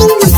You.